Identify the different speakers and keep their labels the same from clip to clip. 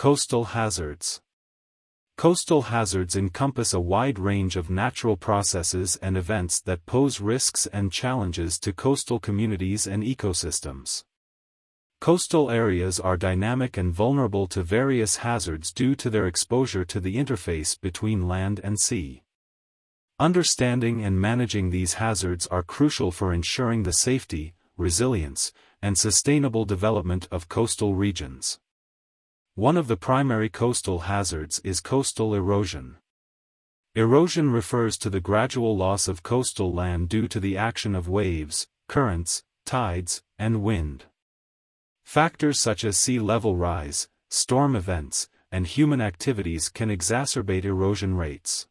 Speaker 1: Coastal hazards. Coastal hazards encompass a wide range of natural processes and events that pose risks and challenges to coastal communities and ecosystems. Coastal areas are dynamic and vulnerable to various hazards due to their exposure to the interface between land and sea. Understanding and managing these hazards are crucial for ensuring the safety, resilience, and sustainable development of coastal regions. One of the primary coastal hazards is coastal erosion. Erosion refers to the gradual loss of coastal land due to the action of waves, currents, tides, and wind. Factors such as sea level rise, storm events, and human activities can exacerbate erosion rates.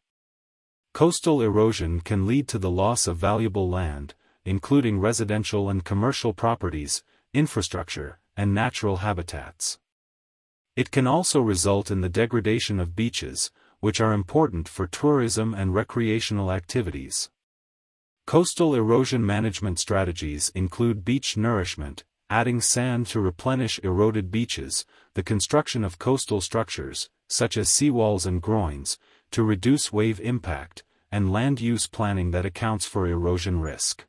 Speaker 1: Coastal erosion can lead to the loss of valuable land, including residential and commercial properties, infrastructure, and natural habitats. It can also result in the degradation of beaches, which are important for tourism and recreational activities. Coastal erosion management strategies include beach nourishment, adding sand to replenish eroded beaches, the construction of coastal structures, such as seawalls and groins, to reduce wave impact, and land use planning that accounts for erosion risk.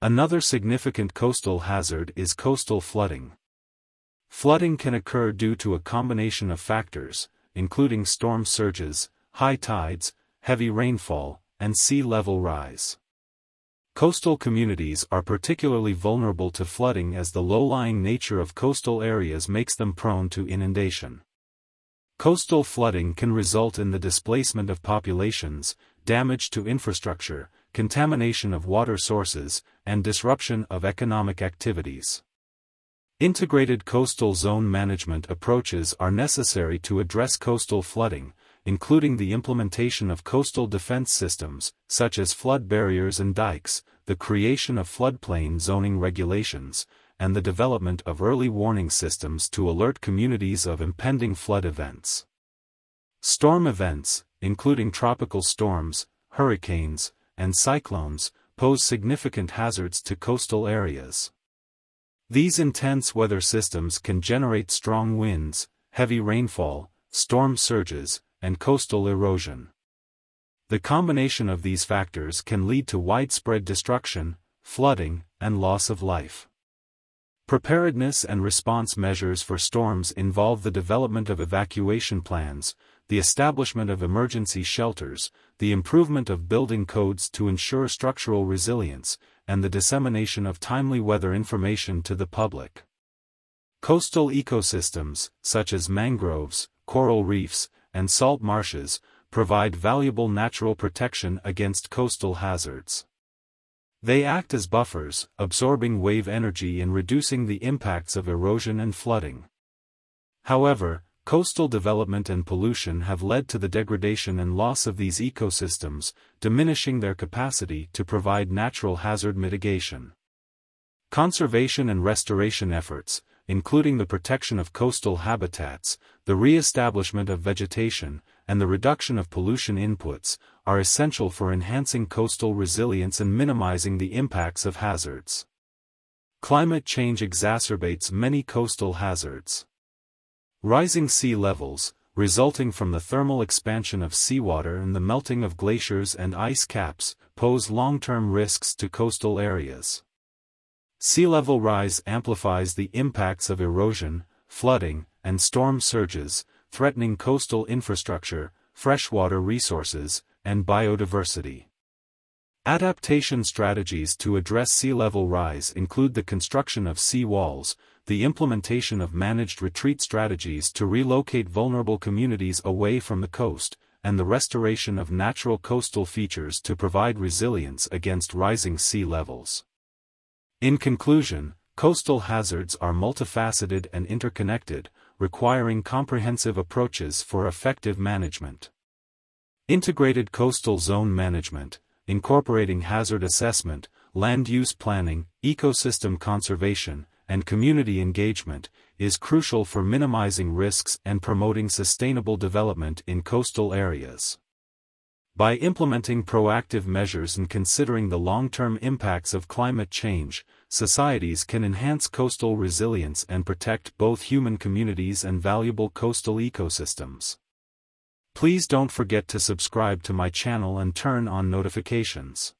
Speaker 1: Another significant coastal hazard is coastal flooding. Flooding can occur due to a combination of factors, including storm surges, high tides, heavy rainfall, and sea level rise. Coastal communities are particularly vulnerable to flooding as the low-lying nature of coastal areas makes them prone to inundation. Coastal flooding can result in the displacement of populations, damage to infrastructure, contamination of water sources, and disruption of economic activities. Integrated coastal zone management approaches are necessary to address coastal flooding, including the implementation of coastal defense systems, such as flood barriers and dikes, the creation of floodplain zoning regulations, and the development of early warning systems to alert communities of impending flood events. Storm events, including tropical storms, hurricanes, and cyclones, pose significant hazards to coastal areas. These intense weather systems can generate strong winds, heavy rainfall, storm surges, and coastal erosion. The combination of these factors can lead to widespread destruction, flooding, and loss of life. Preparedness and response measures for storms involve the development of evacuation plans, the establishment of emergency shelters, the improvement of building codes to ensure structural resilience, and the dissemination of timely weather information to the public. Coastal ecosystems, such as mangroves, coral reefs, and salt marshes, provide valuable natural protection against coastal hazards. They act as buffers, absorbing wave energy and reducing the impacts of erosion and flooding. However, Coastal development and pollution have led to the degradation and loss of these ecosystems, diminishing their capacity to provide natural hazard mitigation. Conservation and restoration efforts, including the protection of coastal habitats, the re-establishment of vegetation, and the reduction of pollution inputs, are essential for enhancing coastal resilience and minimizing the impacts of hazards. Climate change exacerbates many coastal hazards. Rising sea levels, resulting from the thermal expansion of seawater and the melting of glaciers and ice caps, pose long-term risks to coastal areas. Sea level rise amplifies the impacts of erosion, flooding, and storm surges, threatening coastal infrastructure, freshwater resources, and biodiversity. Adaptation strategies to address sea level rise include the construction of sea walls, the implementation of managed retreat strategies to relocate vulnerable communities away from the coast, and the restoration of natural coastal features to provide resilience against rising sea levels. In conclusion, coastal hazards are multifaceted and interconnected, requiring comprehensive approaches for effective management. Integrated coastal zone management, incorporating hazard assessment, land use planning, ecosystem conservation, and community engagement, is crucial for minimizing risks and promoting sustainable development in coastal areas. By implementing proactive measures and considering the long-term impacts of climate change, societies can enhance coastal resilience and protect both human communities and valuable coastal ecosystems. Please don't forget to subscribe to my channel and turn on notifications.